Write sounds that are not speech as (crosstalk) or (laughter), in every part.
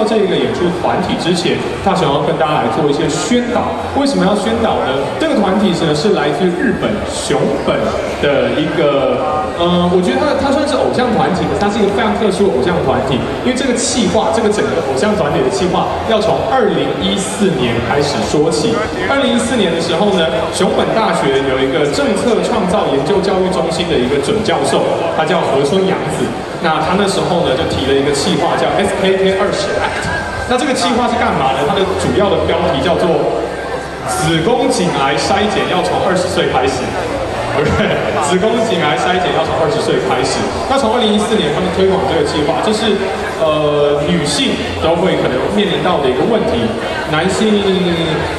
到这个演出团体之前，他想要跟大家来做一些宣导。为什么要宣导呢？这个团体呢是来自日本熊本的一个，呃，我觉得它它算是偶像团体，它是一个非常特殊的偶像团体。因为这个企划，这个整个偶像团体的企划，要从二零一四年开始说起。二零一四年的时候呢，熊本大学有一个政策创造研究教育中心的一个准教授，他叫河村洋子。那他那时候呢就提了一个计划，叫 SKK 二十 Act。那这个计划是干嘛呢？它的主要的标题叫做子宫颈癌筛检要从二十岁开始。OK，子宫颈癌筛检要从二十岁开始。那从二零一四年他们推广这个计划，就是呃女性都会可能面临到的一个问题。男性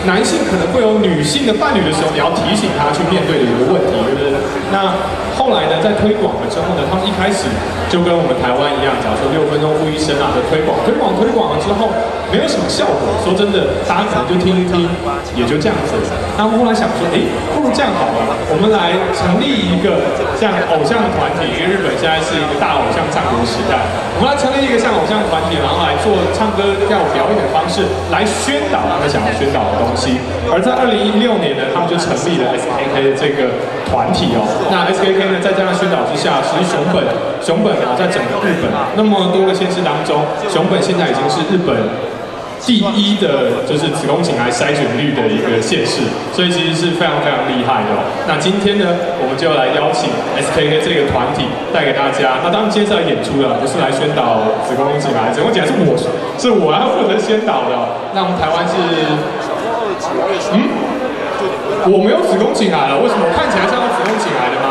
男性可能会有女性的伴侣的时候，你要提醒他去面对的一个问题，对不对？那后来呢，在推广了之后呢，他们一开始就跟我们台湾一样，假如说六分钟呼医生啊的推广，推广推广了之后没有什么效果。说真的，大家可能就听一听，也就这样子。那后来想说，哎，不如这样好了，我们来成立一个像偶像团体，因为日本现在是一个大偶像战国时代，我们来成立一个像偶像团体，然后来做唱歌跳舞表演的方式来宣。导他们想要宣导的东西，而在二零一六年呢，他们就成立了 SKK 这个团体哦。那 SKK 呢，在这样宣导之下，其实熊本熊本啊，在整个日本那么多个县市当中，熊本现在已经是日本。第一的就是子宫颈癌筛选率的一个县市，所以其实是非常非常厉害的。那今天呢，我们就来邀请 SKK 这个团体带给大家。那当然接下来演出的，不是来宣导子宫颈癌。子宫颈癌是我是我要负责宣导的。那我们台湾是，嗯，我没有子宫颈癌了，为什么看起来像子宫颈癌的吗？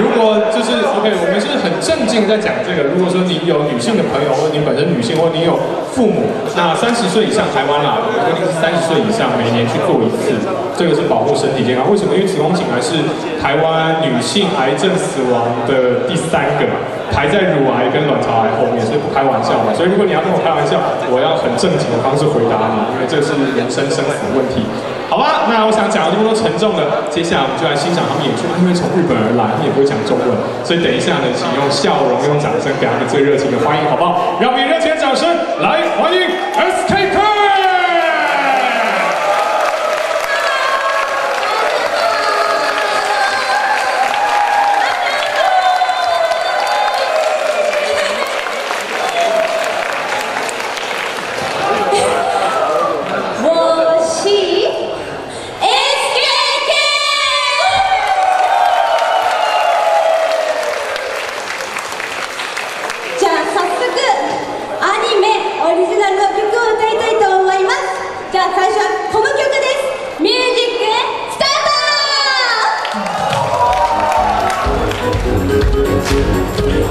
如果就是 OK，我们是很正经在讲这个。如果说你有女性的朋友，或者你本身女性，或者你有父母，那三十岁以上台湾啦，规定是三十岁以上每年去做一次，这个是保护身体健康。为什么？因为子宫颈癌是台湾女性癌症死亡的第三个，排在乳癌跟卵巢癌后面，所以不开玩笑嘛。所以如果你要跟我开玩笑，我要很正经的方式回答你，因为这是人生生死问题。好吧，那我想讲了这么多沉重的，接下来我们就来欣赏他们演出。因为从日本而来，他们也不会讲中文，所以等一下呢，请用笑容、用掌声给他们最热情的欢迎，好不好？让我们以热情的掌声来欢迎 SK。Música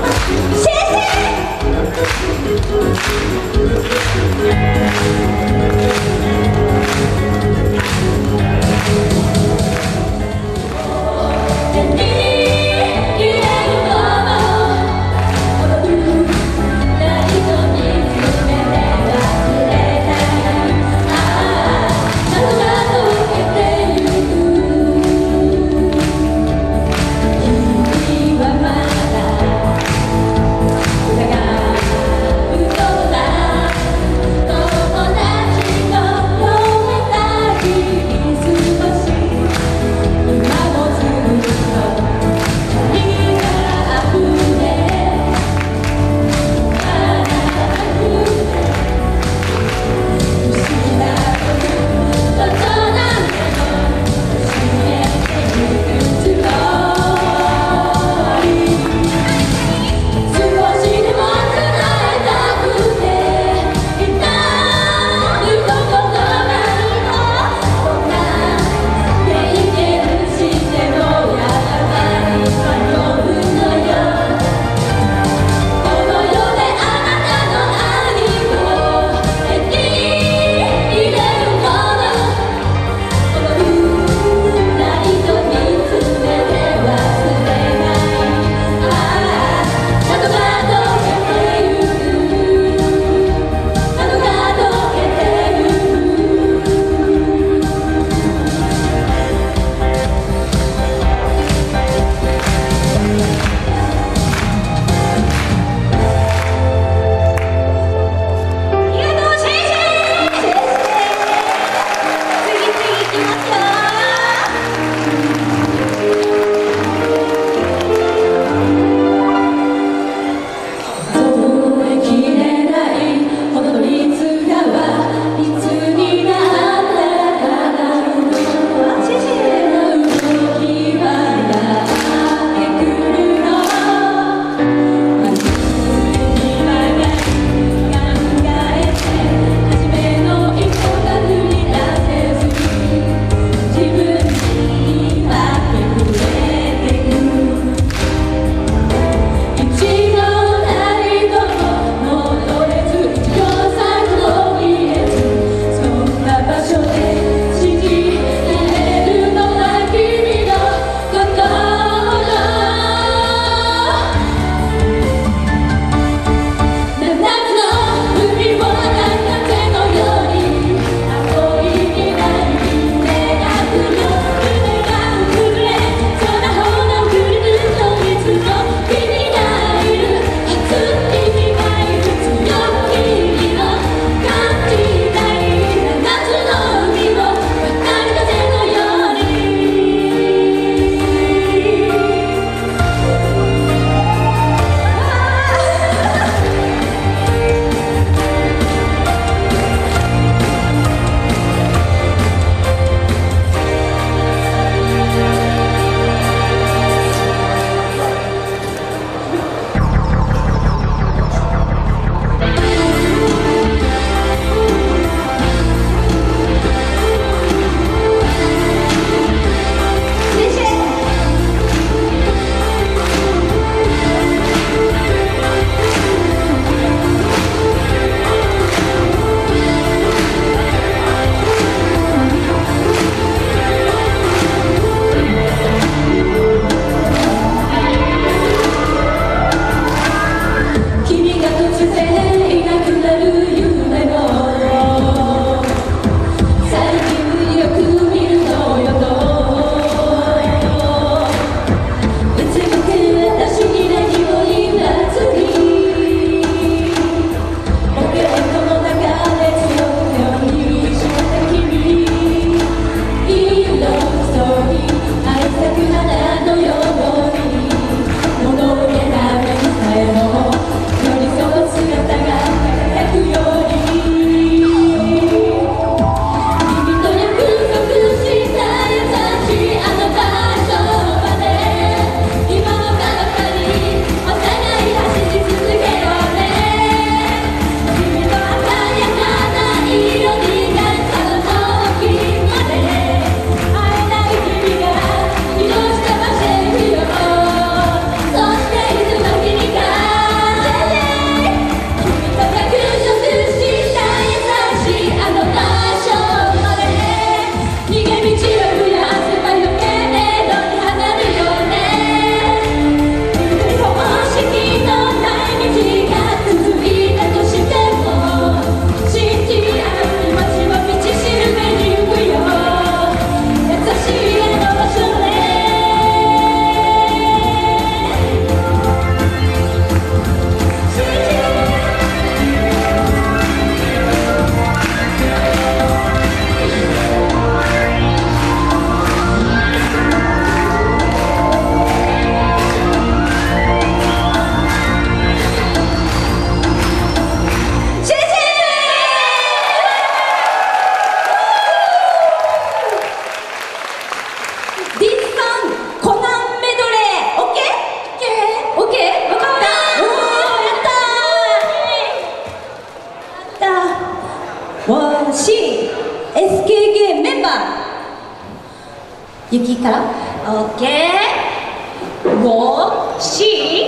She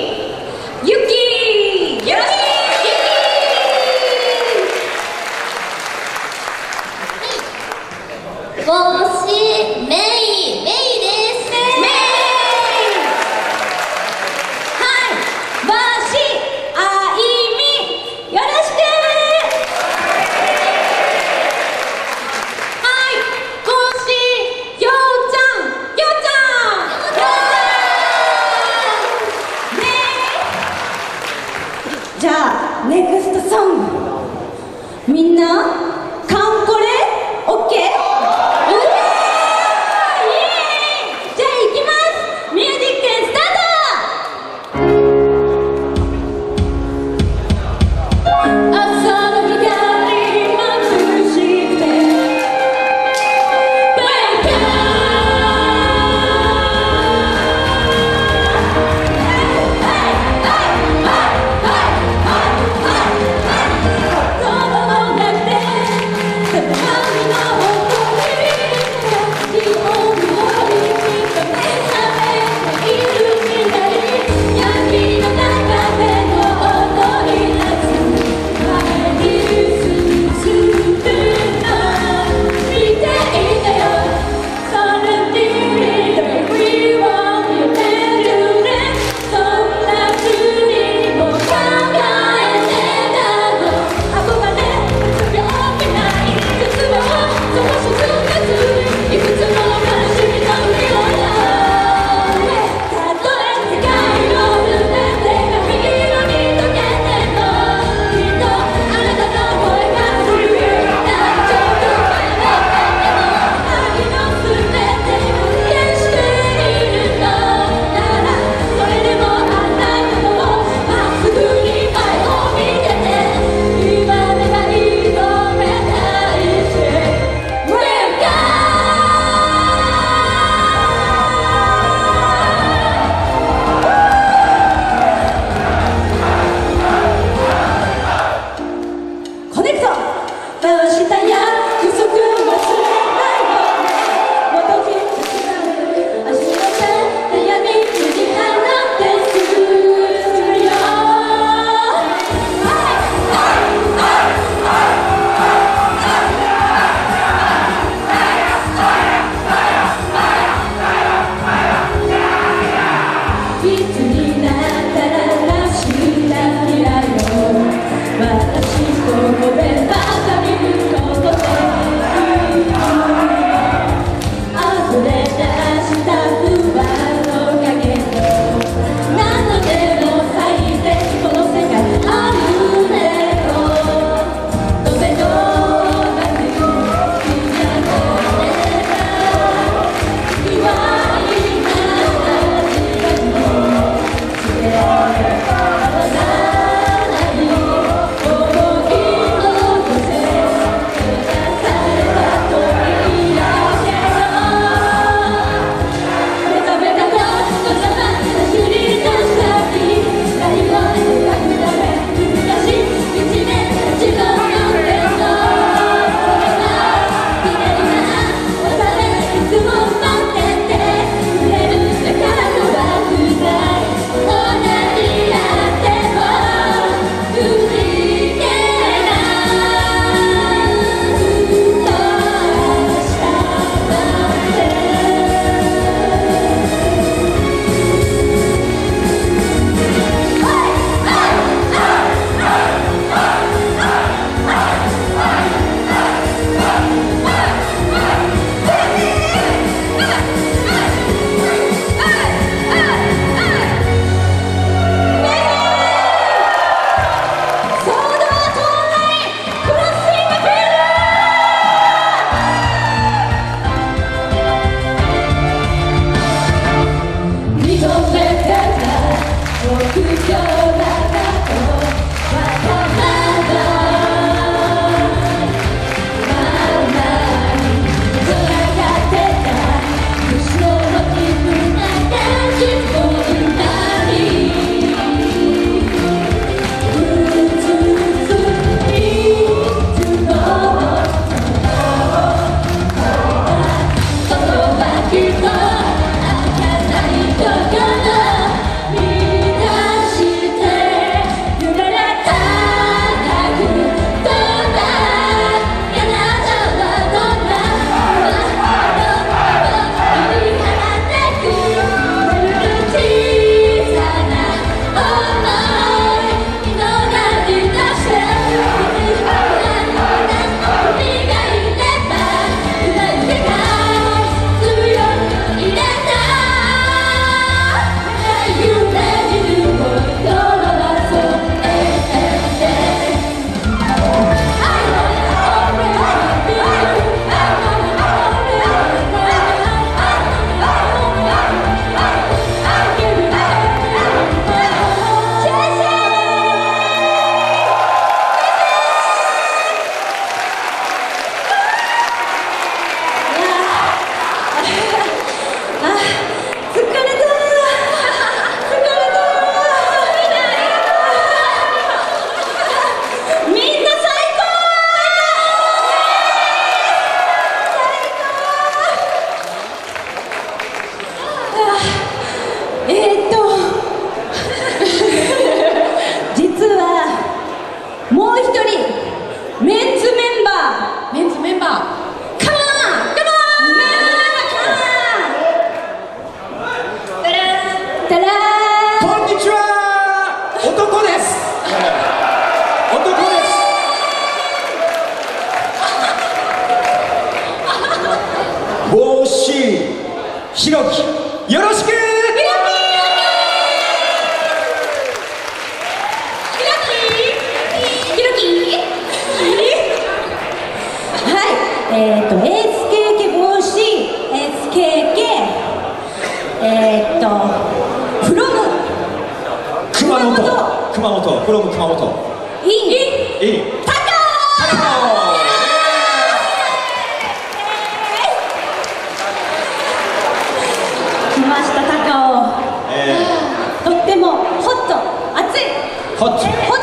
ホッチホッ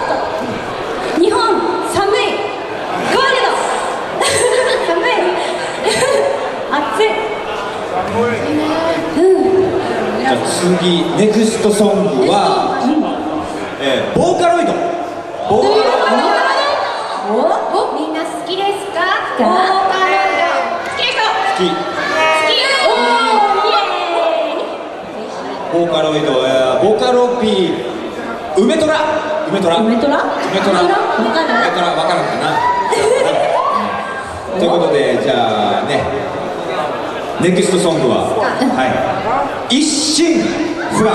ト。日本寒い。コールド。(laughs) 寒い。(laughs) 暑い。じゃあ次ネクストソングは、えー、ボーカロイド。ボーカロイおみんな好きですか？かボーカロイド。好きですかド好き。好きボーカロイド、えーボカロ P 梅虎梅虎梅虎梅虎わかる？梅虎わからんかな？(laughs) ということでじゃあねネクストソングは？はい。一心不乱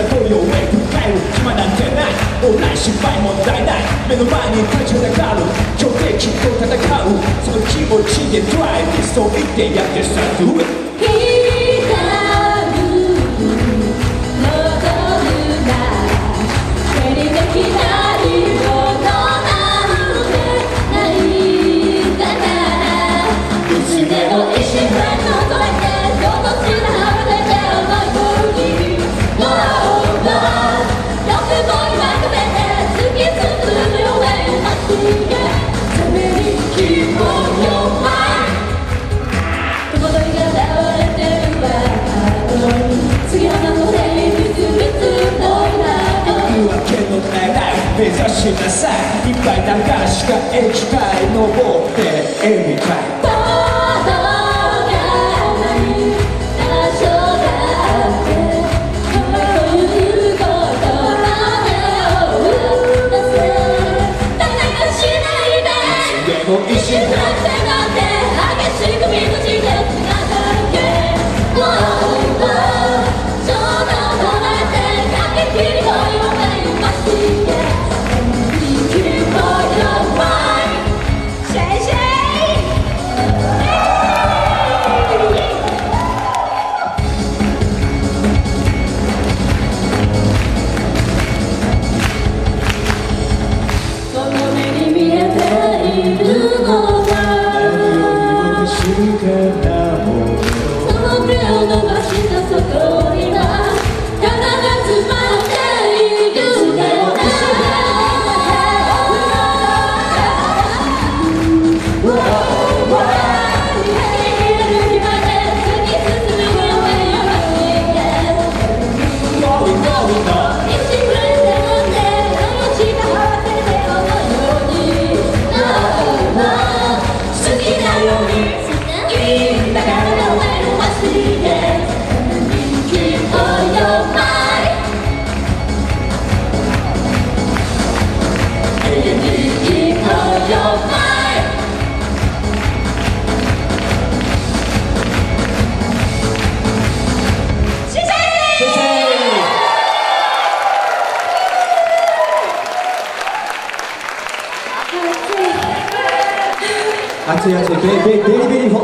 オンライン失敗問題ない目の前に立ちはだかる強敵と戦うその気持ちでドライブそう言ってやってさ Do it 液体登って絵みたい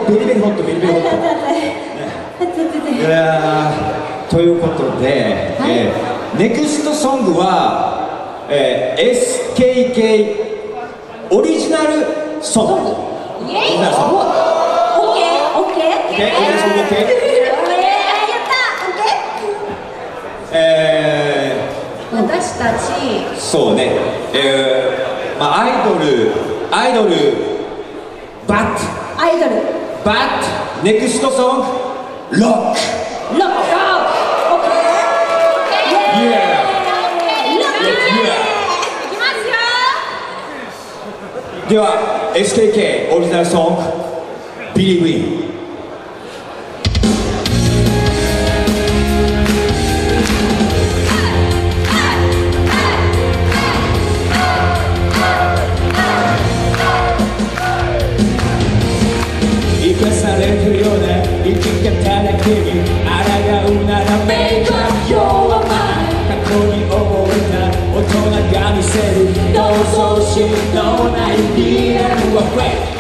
リベリベリベリホットベリベリホット。とい。うことで、えー、ネクストソングは、えー、SKK オリジナルソングオリジナルソング OK え私たちー、そうね、えーまあ、アイドルアイドルバッアイドルバッネクストソングロックロックロック OK イエー イいきますよでは SKK オリジナルソング「Believe 方だけに抗うならメイクアップ弱ま過去に覚えた大人が見せる同窓心のないリアルはフ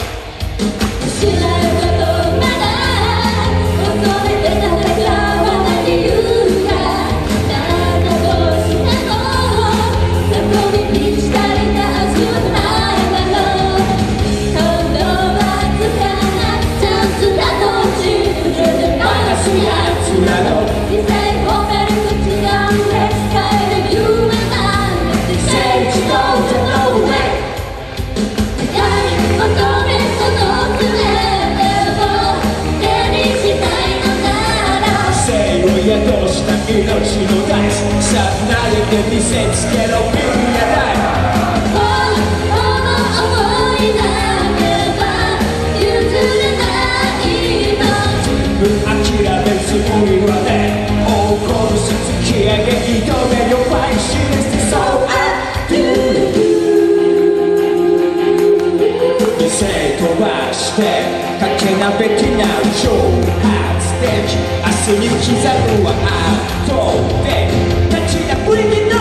はね大こし突き上げ挑めよ。ファイシネス So I do 見せ飛ばしてかけなべきな超発電機明日に刻むはアウトで立ちな。ブリギの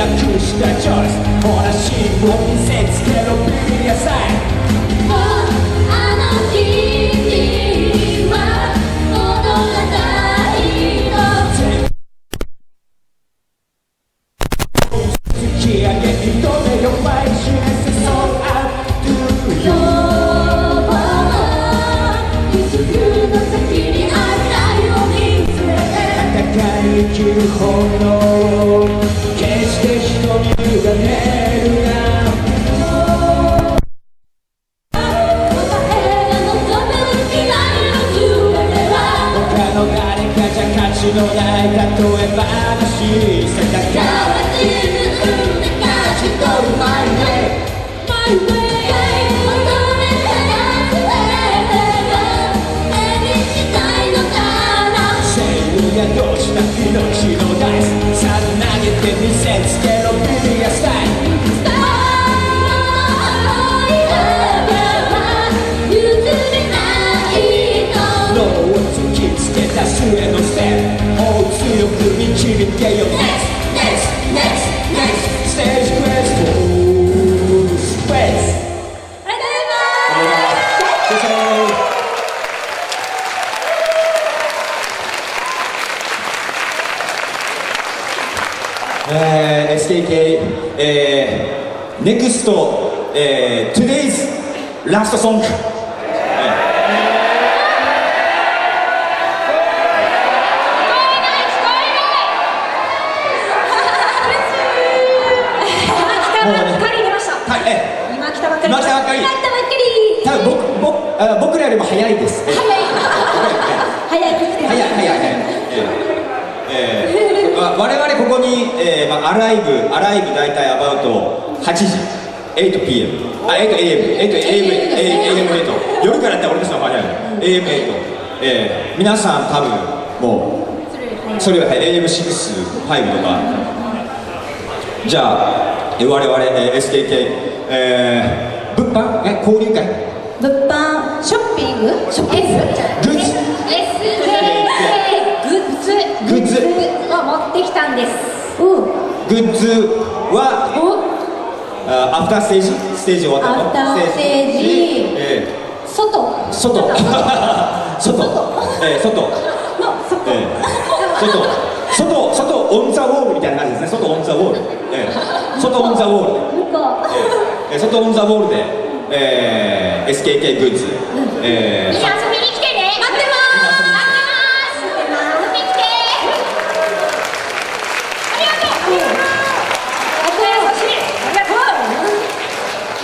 され楽したチョイス。ほらシーンを見せつけろビリアサイも NEXT、えー、Today's Last Song、はい、え今来たばっかり今来たばっかり今来たばっかりー、多分僕僕あ僕らよりも早いです。早い早いです早い早い早い。えーえーわ我々ここに、えーまあ、アライブアライブ大体アバウト8時 8pm あ 8am 8am AM8 夜からやったら俺たちの早い AM8 えー、皆さん多分もうそれより早い。AM65 とか。じゃあえー我々、えー SKK、えー、物販？え交流会？物販？ショッピング？ショッピング。グッズ。SKK グッズ。グッズ。を持ってきたんです。うんグッズはおあアフターステージ？ステージ終わった後アフターステージ。え外。ー、外。外。(laughs) えー、外。の (laughs) 外。えー、外。外外オンザウォールみたいな感じですね。外オンザウォール、えー、外オンザウォール向こえー、外オンザウォールで、えー、SKK グッズ、えー、みんな遊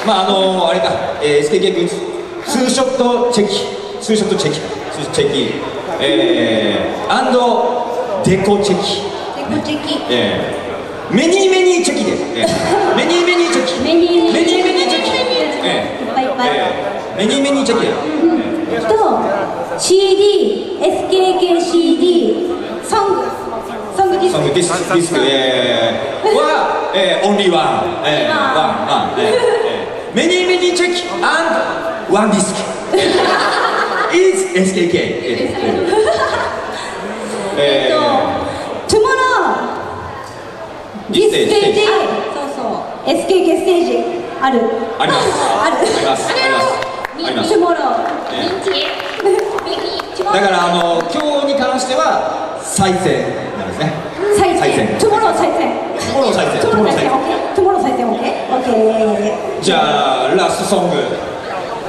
まああのあれか、えー、SKK グッズツーショットチェキツーショットチェキツーショットチェキえー、アンドデコチェキ。うチェキ。えー、 many many チェキで。す、えー、(laughs) many many チェキ。 many many many チェキ。えいっぱいいっぱい。ーえー、 many many チェキと CD SKK CD ソング。ソングディスク。その disc。ディスク、えー、は、えー、 only one、えー、ワンワン、えーえー、 many many チェキ and one disc is SKK (laughs) えーえー。Tomorrow. ージ This stage そうそう。SKK ステージある。あります。(laughs) あるだからあの今日に関しては再戦なんですね。再再戦。戦。Tomorrow トモロー再戦 Tomorrow 再戦トモロー再戦 OK Tomorrow 再戦 OK OK じゃあラストソング。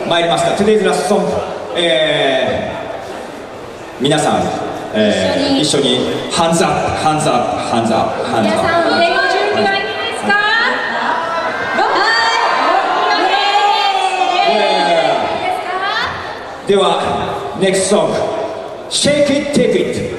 参りました Today's ラストソングえー、皆さん、えー、一緒に。ハンズアップハンズアップハンズアップハンズアップ皆さん腕の準備はいいですか？では NEXT song Shake it take it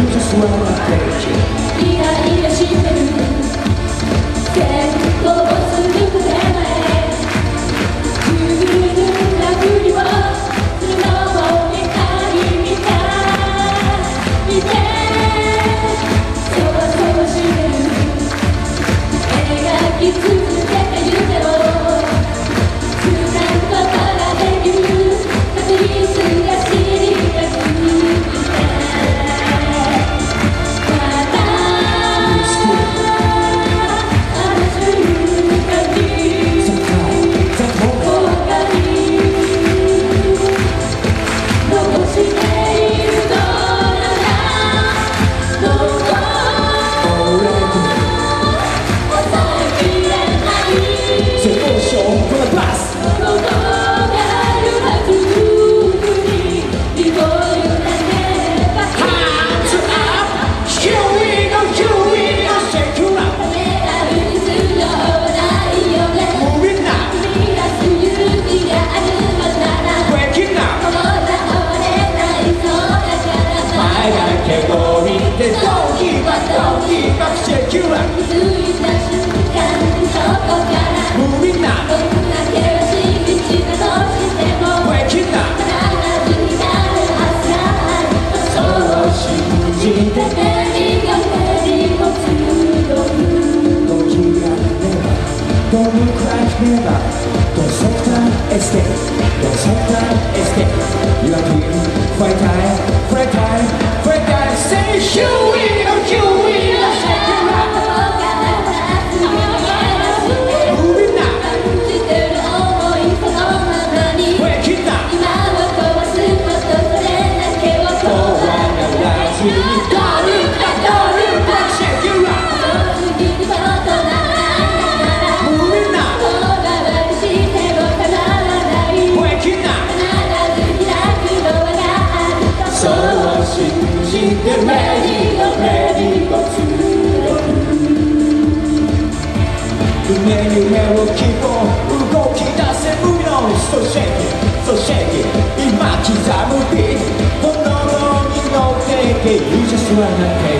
You just love my page. cheque e matizar o bis. Vou não, não, não, não, não, não, não,